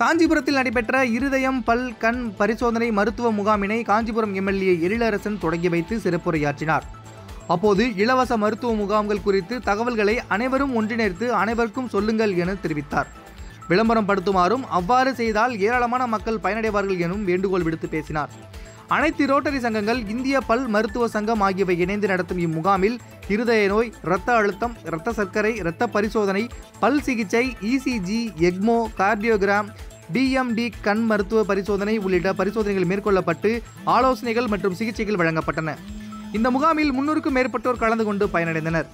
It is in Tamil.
காஞ்சிபுரத்தில் நடைபெற்ற இருதயம் பல் கண் பரிசோதனை மருத்துவ முகாமினை காஞ்சிபுரம் எம்எல்ஏ எழிலரசன் தொடங்கி வைத்து சிறப்புரையாற்றினார். அப்போது இலவச மருத்துவ முகாம்கள் குறித்து தகவல்களை அனைவரும் ஒன்றிணைத்து அனைவருக்கும் சொல்லுங்கள் என தெரிவித்தார். விளம்பரம் படுத்துமாறும் அவ்வாறு செய்தால் ஏராளமான மக்கள் பயனடைவார்கள் எனும் வேண்டுகோள் விடுத்து பேசினார். அனைத்து ரோட்டரி சங்கங்கள் இந்திய பல் மருத்துவ சங்கம் ஆகியவை இணைந்து நடத்தும் இம்முகாமில் இருதய நோய் இரத்த அழுத்தம் இரத்த சர்க்கரை இரத்த பரிசோதனை பல் சிகிச்சை இசிஜி எக்மோ கார்டியோகிராம் டிஎம்டி கண் மருத்துவ பரிசோதனை உள்ளிட்ட பரிசோதனைகள் மேற்கொள்ளப்பட்டு ஆலோசனைகள் மற்றும் சிகிச்சைகள் வழங்கப்பட்டன. இந்த முகாமில் முன்னூறுக்கும் மேற்பட்டோர் கலந்து கொண்டு பயனடைந்தனர்.